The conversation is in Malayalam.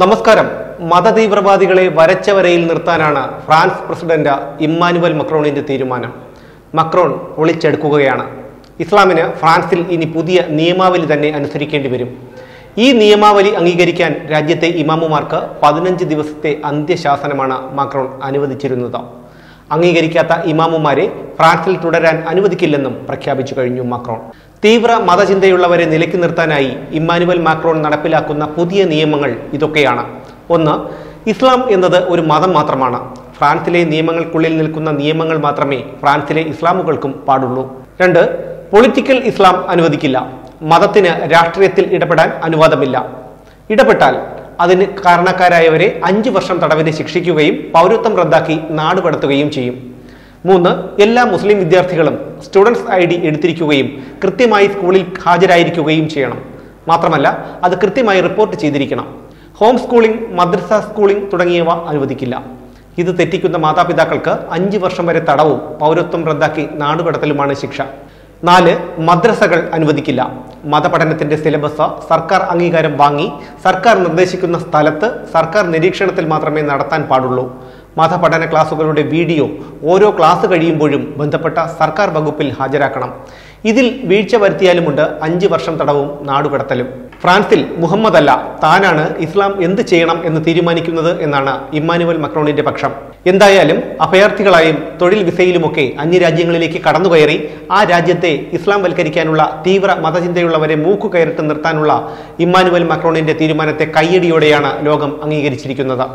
നമസ്കാരം. മതതീവ്രവാദികളെ വരച്ചവരയിൽ നിർത്താനാണ് ഫ്രാൻസ് പ്രസിഡന്റ് ഇമ്മാനുവൽ മക്രോണിന്റെ തീരുമാനം. മക്രോൺ ഒളിച്ചെടുക്കുകയാണ്. ഇസ്ലാമിന് ഫ്രാൻസിൽ ഇനി പുതിയ നിയമാവലി തന്നെ അനുസരിക്കേണ്ടി വരും. ഈ നിയമാവലി അംഗീകരിക്കാൻ രാജ്യത്തെ ഇമാമുമാർക്ക് പതിനഞ്ച് ദിവസത്തെ അന്ത്യശാസനമാണ് മക്രോൺ അനുവദിച്ചിരുന്നത്. അംഗീകരിക്കാത്ത ഇമാമുമാരെ ഫ്രാൻസിൽ തുടരാൻ അനുവദിക്കില്ലെന്നും പ്രഖ്യാപിച്ചു കഴിഞ്ഞു മാക്രോൺ. തീവ്ര മതചിന്തയുള്ളവരെ നിലയ്ക്ക് നിർത്താനായി ഇമ്മാനുവൽ മാക്രോൺ നടപ്പിലാക്കുന്ന പുതിയ നിയമങ്ങൾ ഇതൊക്കെയാണ്. ഒന്ന് ഇസ്ലാം എന്നത് ഒരു മതം മാത്രമാണ്. ഫ്രാൻസിലെ നിയമങ്ങൾക്കുള്ളിൽ നിൽക്കുന്ന നിയമങ്ങൾ മാത്രമേ ഫ്രാൻസിലെ ഇസ്ലാമുകൾക്കും പാടുള്ളൂ. രണ്ട് പൊളിറ്റിക്കൽ ഇസ്ലാം അനുവദിക്കില്ല. മതത്തിന് രാഷ്ട്രീയത്തിൽ ഇടപെടാൻ അനുവാദമില്ല. ഇടപെട്ടാൽ അതിന് കാരണക്കാരായവരെ അഞ്ച് വർഷം തടവിന് ശിക്ഷിക്കുകയും പൗരത്വം റദ്ദാക്കി നാടുകടത്തുകയും ചെയ്യും. മൂന്ന് എല്ലാ മുസ്ലിം വിദ്യാർത്ഥികളും സ്റ്റുഡൻസ് ഐ ഡി എടുത്തിരിക്കുകയും കൃത്യമായി സ്കൂളിൽ ഹാജരായിരിക്കുകയും ചെയ്യണം. മാത്രമല്ല അത് കൃത്യമായി റിപ്പോർട്ട് ചെയ്തിരിക്കണം. ഹോം സ്കൂളിംഗ് മദ്രസ സ്കൂളിംഗ് തുടങ്ങിയവ അനുവദിക്കില്ല. ഇത് തെറ്റിക്കുന്ന മാതാപിതാക്കൾക്ക് അഞ്ച് വർഷം വരെ തടവും പൗരത്വം റദ്ദാക്കി നാടുകടത്തലുമാണ് ശിക്ഷ. നാല് മദ്രസകൾ അനുവദിക്കില്ല. മതപഠനത്തിന്റെ സിലബസ് സർക്കാർ അംഗീകാരം വാങ്ങി സർക്കാർ നിർദ്ദേശിക്കുന്ന സ്ഥലത്ത് സർക്കാർ നിരീക്ഷണത്തിൽ മാത്രമേ നടത്താൻ പാടുള്ളൂ. മതപഠന ക്ലാസുകളുടെ വീഡിയോ ഓരോ ക്ലാസ് കഴിയുമ്പോഴും ബന്ധപ്പെട്ട സർക്കാർ വകുപ്പിൽ ഹാജരാക്കണം. ഇതിൽ വീഴ്ച വരുത്തിയാലുമുണ്ട് അഞ്ച് വർഷം തടവും നാടുകടത്തലും. ഫ്രാൻസിൽ മുഹമ്മദ് അല്ല താനാണ് ഇസ്ലാം എന്ത് ചെയ്യണം എന്ന് തീരുമാനിക്കുന്നത് എന്നാണ് ഇമ്മാനുവൽ മക്രോണിന്റെ പക്ഷം. എന്തായാലും അഭയാർത്ഥികളായും തൊഴിൽ വിസയിലുമൊക്കെ അന്യരാജ്യങ്ങളിലേക്ക് കടന്നുകയറി ആ രാജ്യത്തെ ഇസ്ലാം വൽക്കരിക്കാനുള്ള തീവ്ര മതചിന്തയുള്ളവരെ മൂക്കുകയറിട്ട് നിർത്താനുള്ള ഇമ്മാനുവൽ മക്രോണിന്റെ തീരുമാനത്തെ കയ്യടിയോടെയാണ് ലോകം അംഗീകരിച്ചിരിക്കുന്നത്.